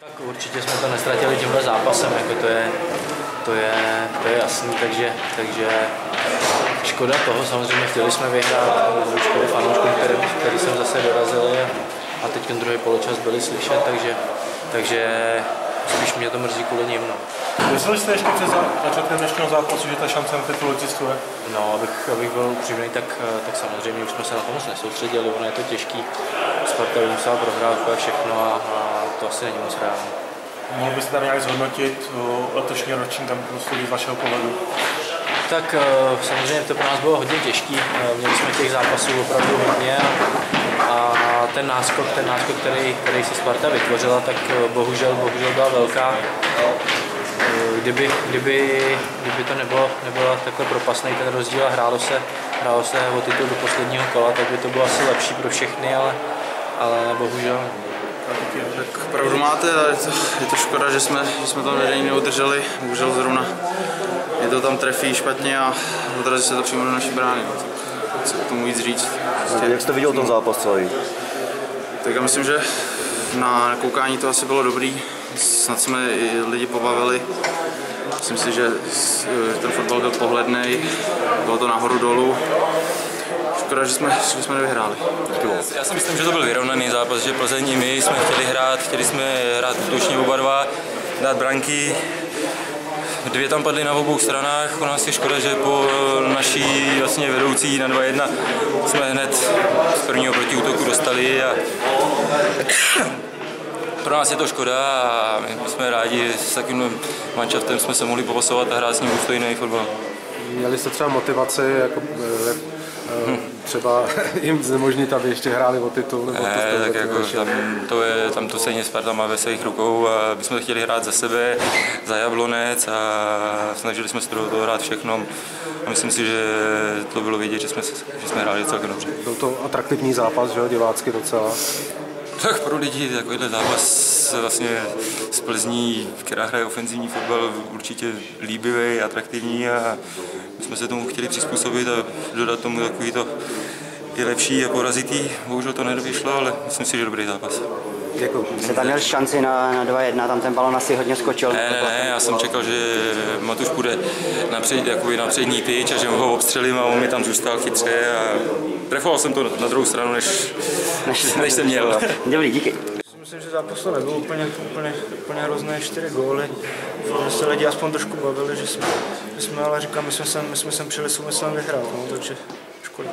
Tak určitě jsme to nestratili tímhle zápasem, jako to je, to je, to je jasný, takže, takže škoda toho, samozřejmě chtěli jsme vyhrát, škoda fanouškům, který, který jsem zase dorazili a, a teď ten druhý poločas byli slyšet, takže, takže spíš mě to mrzí kvůli ním. No. Mysleli jste ještě před začátkem dnešního zápasu, že ta šance na titul existuje? No, abych, abych byl upřímný, tak, tak samozřejmě už jsme se na to moc nesoustředili, ono je to těžký. Sparta by musela prohrát úplně všechno a, a to asi není moc reálné. Mohl byste tam nějak zhodnotit letošní roční tam z vašeho pohledu? Tak samozřejmě to pro nás bylo hodně těžký. Měli jsme těch zápasů opravdu hodně a ten náskok, ten náskok, který, který si Sparta vytvořila, tak bohužel, bohužel byla velká. Kdyby, kdyby, kdyby to nebylo, nebylo takhle propasný ten rozdíl a hrálo se, hrálo se o titul do posledního kola, tak by to bylo asi lepší pro všechny, ale, ale bohužel. Tak pravdu máte, ale je to, je to škoda, že jsme, že jsme tam vedení neudrželi. Bohužel zrovna je to tam trefí špatně a odrazí se to přímo do naší brány. No, tak co k tomu víc říct. Prostě... Jak jste viděl ten zápas celý? Tak já myslím, že na koukání to asi bylo dobrý. Snad jsme i lidi pobavili. Myslím si, že ten fotbal byl pohledný, bylo to nahoru dolů. Škoda, že jsme, že jsme nevyhráli. Já si myslím, že to byl vyrovnaný zápas, že Plzeň i my jsme chtěli hrát, chtěli jsme hrát útočně oba dva, dát branky. Dvě tam padly na obou stranách, u nás je škoda, že po naší vlastně vedoucí na 2-1 jsme hned z prvního protiútoku dostali a pro nás je to škoda a my jsme rádi, s takovým manšaftem jsme se mohli popasovat a hrát s ním důstojný fotbal. Měli jste třeba motivaci, jako, jak, hm. Třeba jim znemožnit, aby ještě hráli o titul? Nebo ne, to tak jako, tam, to je, tam to stejně Sparta má ve svých rukou a my jsme chtěli hrát za sebe, za Jablonec a snažili jsme se do toho hrát všechno. A myslím si, že to bylo vidět, že jsme, že jsme hráli celkem dobře. Byl to atraktivní zápas, že jo, divácky docela? Tak pro lidi takovýhle zápas vlastně z Plzní, která hraje ofenzivní fotbal, určitě líbivý, atraktivní a my jsme se tomu chtěli přizpůsobit a dodat tomu takový to je lepší a porazitý. Bohužel to nedovyšlo, ale myslím si, že dobrý zápas. Děkuji. Jste tam měl šanci na, na 2-1, tam ten balon asi hodně skočil. Ne, ne, ne, já jsem čekal, že Matuš půjde na, před, jakoby na přední tyč a že ho obstřelím a on mi tam zůstal chytře a trefoval jsem to na druhou stranu, než, než, než jsem měl. Dobrý, díky. Myslím, že zápas to nebyl úplně, úplně, úplně hrozné, čtyři góly. Že se lidi aspoň trošku bavili, že jsme, že jsme ale říkám, my jsme sem, my jsme sem přijeli s úmyslem vyhrát, no, takže škoda.